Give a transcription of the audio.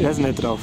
Der ist nicht drauf.